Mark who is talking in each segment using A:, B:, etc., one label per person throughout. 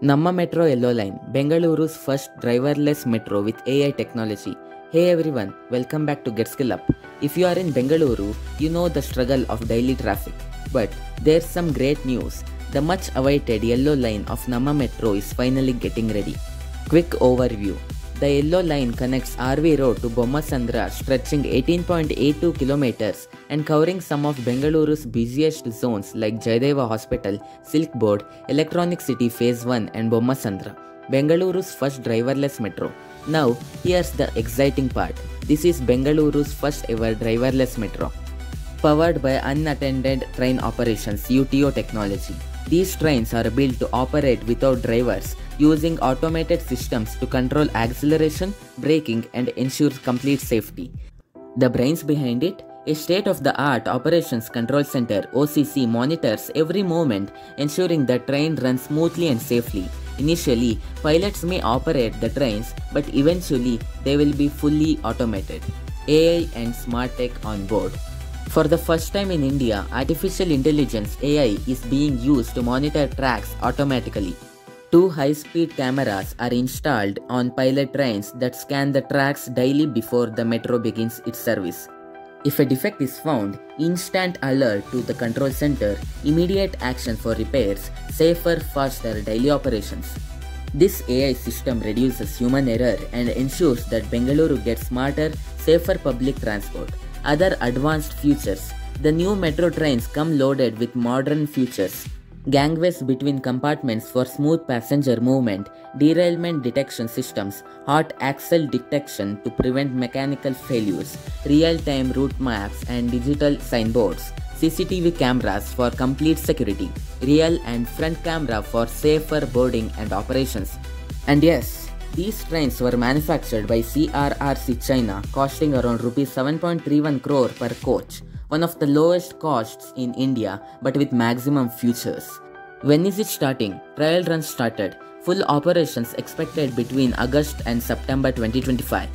A: Namma Metro Yellow Line, Bengaluru's first driverless metro with AI technology. Hey everyone, welcome back to Get Skill Up. If you are in Bengaluru, you know the struggle of daily traffic. But there's some great news. The much awaited yellow line of Namma Metro is finally getting ready. Quick overview. The yellow line connects RV Road to Bommasandra stretching 18.82 kilometers and covering some of Bengaluru's busiest zones like Jayadeva Hospital, Silk Board, Electronic City Phase 1 and Bommasandra. Bengaluru's first driverless metro. Now, here's the exciting part. This is Bengaluru's first ever driverless metro. Powered by unattended train operations UTO technology. These trains are built to operate without drivers using automated systems to control acceleration, braking, and ensure complete safety. The brains behind it? A state of the art operations control center OCC monitors every moment, ensuring the train runs smoothly and safely. Initially, pilots may operate the trains, but eventually they will be fully automated. AI and smart tech on board. For the first time in India, artificial intelligence AI is being used to monitor tracks automatically. Two high speed cameras are installed on pilot trains that scan the tracks daily before the metro begins its service. If a defect is found, instant alert to the control center, immediate action for repairs, safer, faster daily operations. This AI system reduces human error and ensures that Bengaluru gets smarter, safer public transport. Other advanced features. The new metro trains come loaded with modern features. Gangways between compartments for smooth passenger movement, derailment detection systems, hot axle detection to prevent mechanical failures, real-time route maps and digital signboards, CCTV cameras for complete security, real and front camera for safer boarding and operations. And yes, these trains were manufactured by CRRC China, costing around rupees 7.31 crore per coach, one of the lowest costs in India but with maximum features. When is it starting? Trial runs started. Full operations expected between August and September 2025.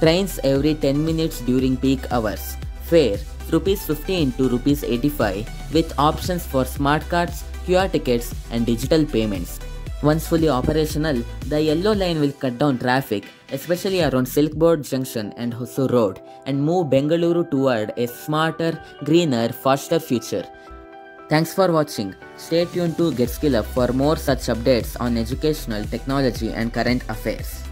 A: Trains every 10 minutes during peak hours. Fare rupees 15 to rupees 85 with options for smart cards, QR tickets and digital payments. Once fully operational, the yellow line will cut down traffic, especially around Silkboard Junction and Hosur Road, and move Bengaluru toward a smarter, greener, faster future. Thanks for watching. Stay tuned to Get Skill Up for more such updates on educational, technology, and current affairs.